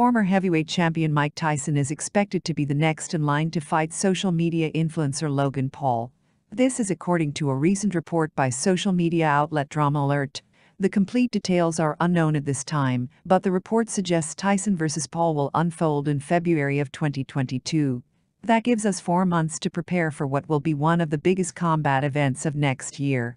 Former heavyweight champion Mike Tyson is expected to be the next in line to fight social media influencer Logan Paul. This is according to a recent report by social media outlet Drama Alert. The complete details are unknown at this time, but the report suggests Tyson vs. Paul will unfold in February of 2022. That gives us four months to prepare for what will be one of the biggest combat events of next year.